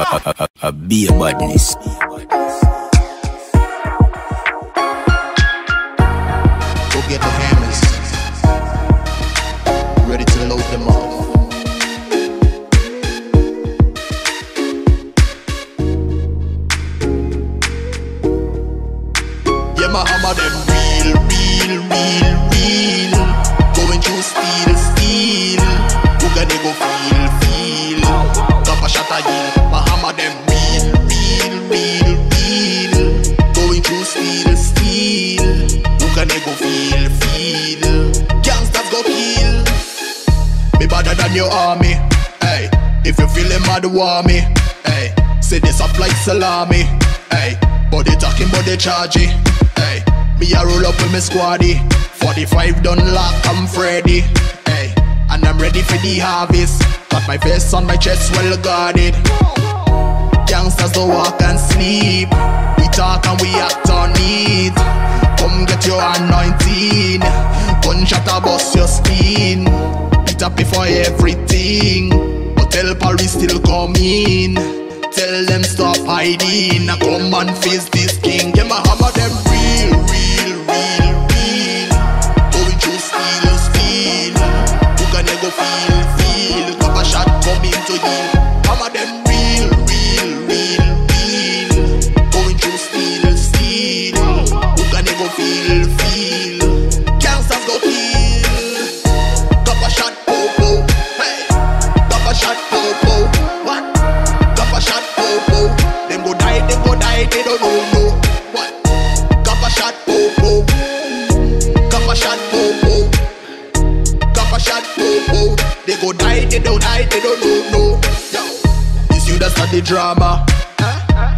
a, a, a a badness. Through steel, steel. Who gonna go feel, feel? Gangsters go kill. Me better than your army. Hey, if you feeling mad, war me. Hey, say this up like salami. Hey, body talking, body charging. Hey, me a roll up with me squaddy. 45 done lock, I'm Freddy. Hey, and I'm ready for the harvest. Got my vest on my chest well guarded. Gangsters don't walk and sleep. We talk and we act on it. Come get your anointing. Gunshot a bust your spin. Beat up before everything. But tell Paris still coming. Tell them stop hiding. Come and face this king. Yeah, my hammer them real, feel, feel? Gangsters go kill. Cup a shot, po po. Hey, cup shot, po po. What? Cup shot, po po. Them go die, them go die, they don't know no. What? Cup shot, po po. Cup shot, po po. Cup shot, po po. They go die, they don't die, they don't know no. Yo, it's you that start the drama.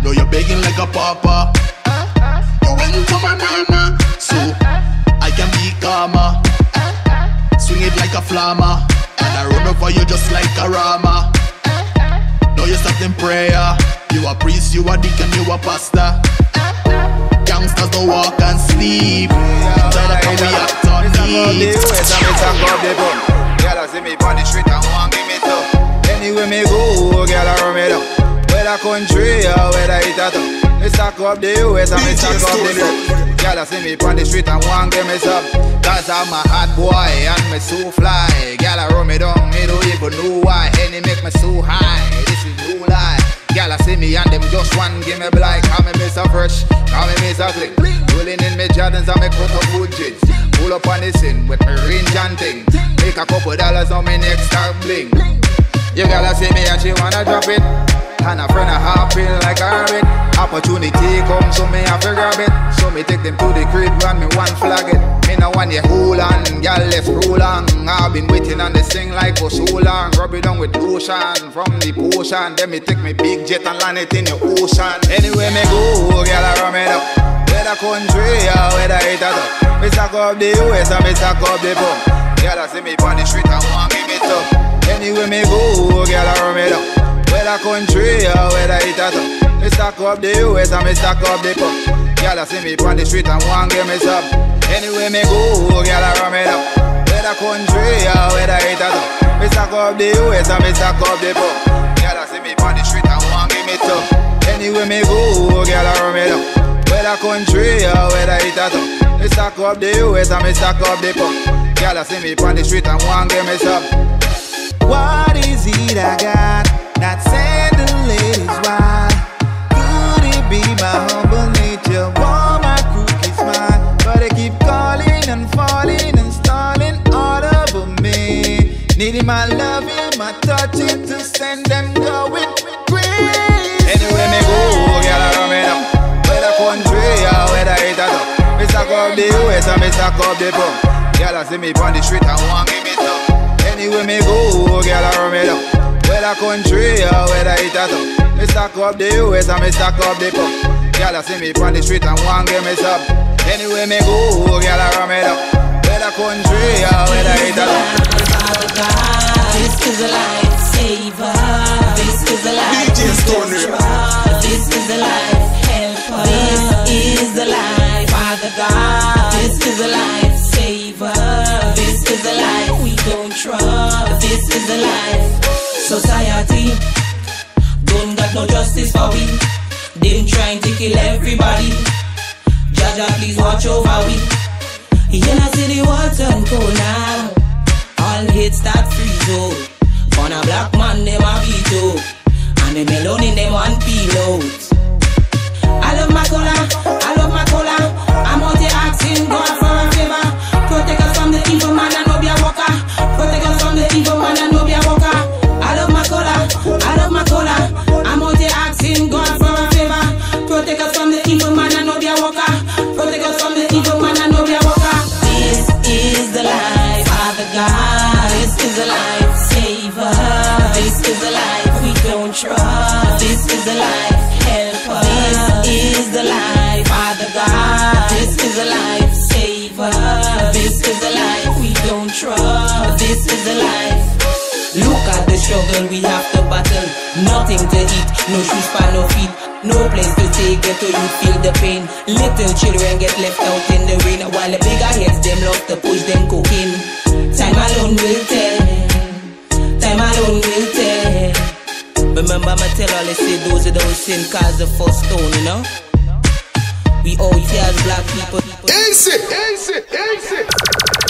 No, you're begging like a papa. You for mama, so I can be calmer. Swing it like a flammer, and I run over you just like a rama. No, you start in prayer. You a priest, you a deacon, you a pastor. Gangsters don't walk and sleep. Talk and we act on. It. Girl I see me on the street and want give me tough Anywhere me go, girl I run me down Whether country oh, or whether it a town oh. Me stack up the US and me stack up the North Girl I see me on the street and want give me some Cause I'm a hot boy and me so fly Girl I run me down, me don't even know why Any make me so high, this is no lie Girl, I see me and them just one give me blind. Call me Mr. Fresh, call me Mr. Clean. Rolling in me Jordans and me cut up good jeans. Pull up on the scene with me range and thing. Make a couple dollars on me next start bling. You gotta see me and she wanna drop it. And a friend a hopping like a rabbit. Opportunity come, so me have to grab it. So me take them to the crib and me one flag it. Me no want you hold on, girl let's roll on. I've been waiting on this thing like for so long. Rub it down with lotion from the potion. Then me take me big jet and land it in the ocean. Anywhere me go, girl I run it up. Whether country or whether it top. Me stack up the US and me stack up the pump. Girl I see me on the street and want me Whether country uh, or whether it a top. Uh. Me stack up the US and me stack up the pump. Girl I see me on the street and want give me some. Anywhere me go, girl I run it up. Whether country uh, or whether it a top. Me stack up the US and me stack up the pump. Girl I see me on the street and want give me tough. Anywhere me go, girl I run it up. Whether country or whether it a top. Me stack up the US and me stack up the pump. Girl I see me on the street and want give me some. What is it I got that send the ladies wild? Could it be my humble nature? My smile, but they keep calling and falling and stalling all over me. Needing my loving, my touching to send them going crazy. Go, girl I run me up. Country or it up the US and me stack up the. Girl I see me on the street and want give me. Anywhere me go, girl I run me up. Whether country uh, or whether it a top. Uh. Me stack up the US and me stack up the pump. Girl I see me on the street and want give me some. Anywhere me go, girl I run me up. Whether country uh, or whether it a top. Don't got no justice for we. Them trying to kill everybody. Jaja, please watch over we. You know, see the war turn cold now. All hate start freeze out. On a black man, them a out. And the melon in them one peel we have to battle. Nothing to eat, no shoes for no feet. No place to stay, get to you feel the pain. Little children get left out in the rain. While the bigger heads, them love to push them cocaine. Time alone will tell. Time alone will tell. Remember, me tell all they say those are those sin cause the first stone, you know? We all here as black people. Easy, easy, easy.